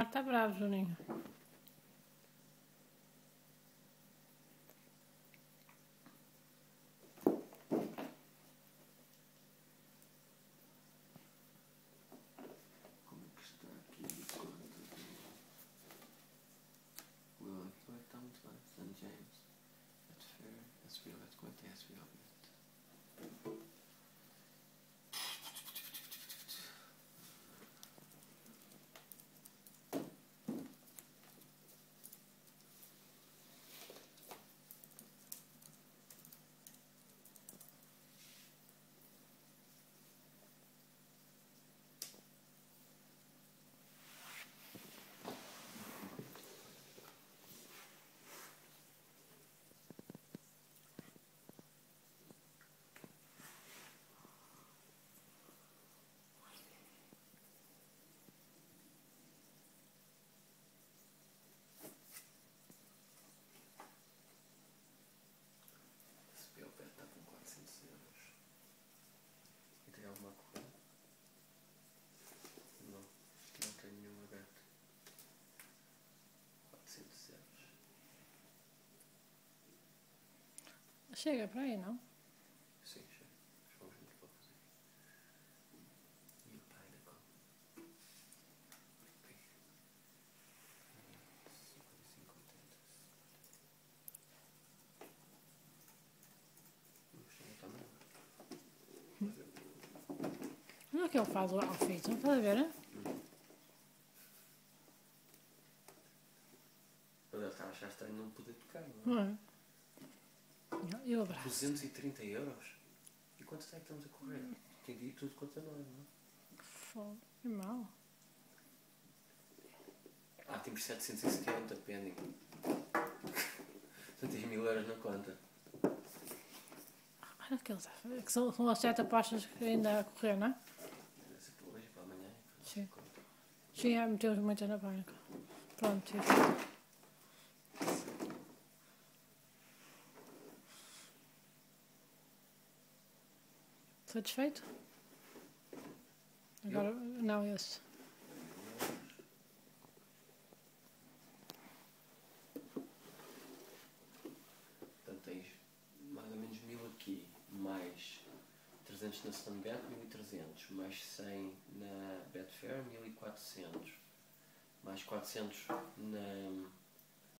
Marta tá bravo, Juninho. Está a conta do. Well, aqui vai estar muito bem. St. James. That's fair. SBO, that's quanto é SBO? SBO bet está com 400 euros. E tem alguma corrente? Não, não tem nenhuma bet. 400 euros. Chega para aí, não? Sim, já. Vamos muito para fazer. O pai da conta? Ok. 55, 80. Não chega. Olha o que ele faz ao feito. Estás a ver? hein? Ele estar a achar estranho não poder tocar, não é? Não é? E o abraço. 230 euros? E quanto é que estamos a correr? Tem de ir tudo quanto a nós, não é? Fogo. Que mal. Ah, temos 770 pending. Não tens mil euros na conta. Olha o que ele está a fazer. Que são, são as sete apostas que ainda a correr, não é? Deve ser para hoje, para amanhã. Sim. Sim, é, metemos muitas na banca. Pronto, isso. Satisfeito? Agora, não, esse. Portanto, tens mais ou menos mil aqui, mais 300 na Sunbet, 1300, mais 100 na Betfair, 1400, mais 400 na